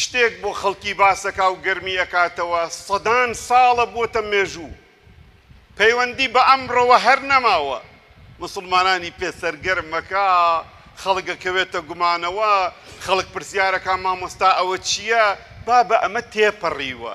شتێک بۆ خەڵکی باسەکا و گەرمی ئەکاتەوە سەدان ساڵە بۆتە مێژوو پەیوەندی بە ئەمڕۆوە هەر نەماوە موسڵمانانی پێ سەرگەرم ئەکا خەڵک ئەکەوێتە گومانەوە خەڵک پرسیارەکا مامۆستا ئەوە چیە بابە ئەمە تێپەڕیوە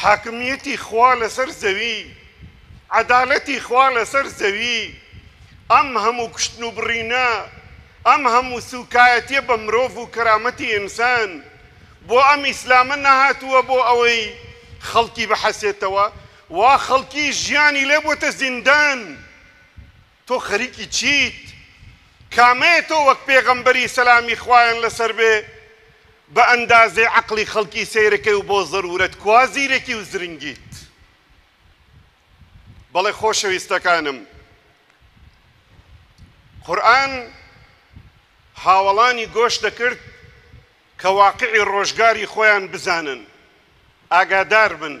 حاکمییەتی خوا لەسەر زەوی، عەدالەتی خوا لەسەر زەوی، ئەم هەموو کوشتن و بڕینە، ئەم هەموو سووکایەتییە بە مرۆڤ و کەرامەتی ئینسان، بۆ ئەم ئیسلامە نەهاتووە بۆ ئەوەی خەڵکی بحەسێتەوە؟ وا خەڵکی ژیانی لێ بووەتە زیندان! تۆ خەریکی چیت؟ کامەیە تۆ وەک پێغەمبەری سەلامی خوایان لەسەر بێ بە ئەندازەی عەقڵی خەڵکی سەیرەکەی و بۆ زەروورەت کوا زیرەکی و زرنگیت؟ بەڵێ خۆشەویستەکانم قورئان هاوەڵانی گۆش دەکرد کە واقعی ڕۆژگاری خۆیان بزانن ئاگادار بن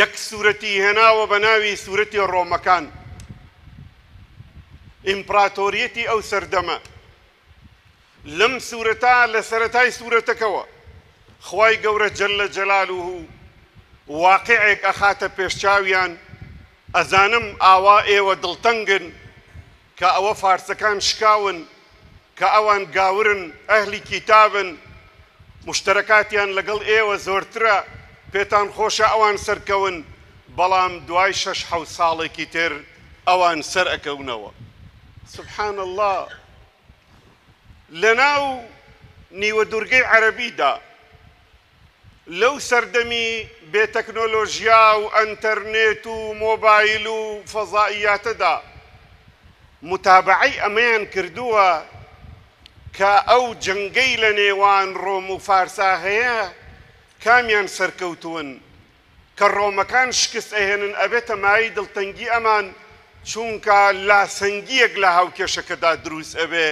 یەک سورەتی هێناوە بە ناوی سورەتی ڕۆمەکان ئیمپڕاتۆریەتی ئەو سەردەمە لەم سورەتا لە سەرەتای سورەتەکەوە خوای گەورە جل جلاله واقعێک ئەخاتە پێش چاویان ئەزانم ئاوا ئێوە دڵتەنگن کە ئەوە فارسەکان شکاون کە ئەوان گاورن ئەهلی کیتابن مشترکاتیان لەگەڵ ئێوە زۆرترە پێتان خۆشە ئەوان سەرکەون بەڵام دوای شەش حەوت ساڵێکی تر ئەوان سەر ئەکەونەوە سبحان اللە لەناو نیوە دورگەی عەرەبیدا لەو سەردەمی بێ تەکنۆلۆژیا و ئەنتەرنێت و مۆبایل و فەزائیاتەدا موتابەعەی ئەمەیان کردووە کە ئەو جەنگەی لە نێوان ڕۆم و فارسا هەیە کامیان سەرکەوتوون کە ڕۆمەکان شکست ئەهێنن ئەبێتە مایەی دڵتەنگی ئەمان چوونکە لاسەنگیەک لە هاوکێشەکەدا دروست ئەبێ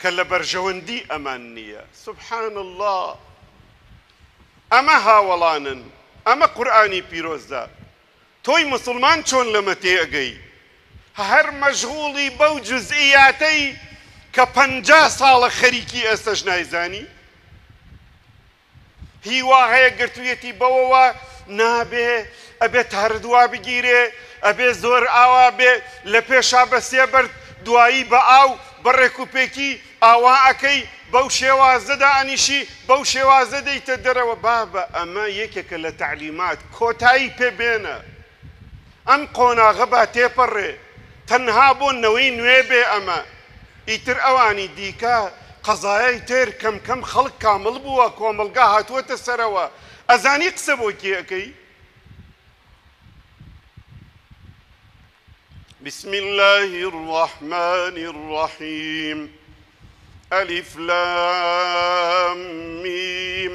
کە لە بەرژەوەندی ئەمان نیە سبحان اللە ئەمە هاوەڵانن ئەمە قورئانی پیرۆزە تۆی موسڵمان چۆن لەمە تێ ئەگەی هەر مەژغوڵی بەو جوزئیاتەی کە پەنجا ساڵە خەریکی ئێستەش نایزانی؟ هیوا هەیە گرتویەتی بەوەوە نابێ ئەبێ تارد وا بگیرێ ئەبێ زۆر ئاوا بێ لە پێشا بە سێ بەرد دوایی بە ئاو بە ڕێک و پێکی ئاوا ئەکەی بەو شێوازە دا ئەنیشی بەو شێوازە دێیتە دەرەوە بابە ئەمە یەکێکە لە تەعلیمات کۆتایی پێ بێنە. ئەم قۆناغە با تێپەڕێ تەنها بۆ نەوەی نوێ بێ ئەمە ئیتر ئەوانی دیکە قەزایای تر کەم کەم خەڵک کامڵ بووە کۆمەڵگا هاتووەتە سەرەوە ئەزانی قسە بۆ کێ ئەکەی؟ بسم اللە الرحمن الرحیم الف لام میم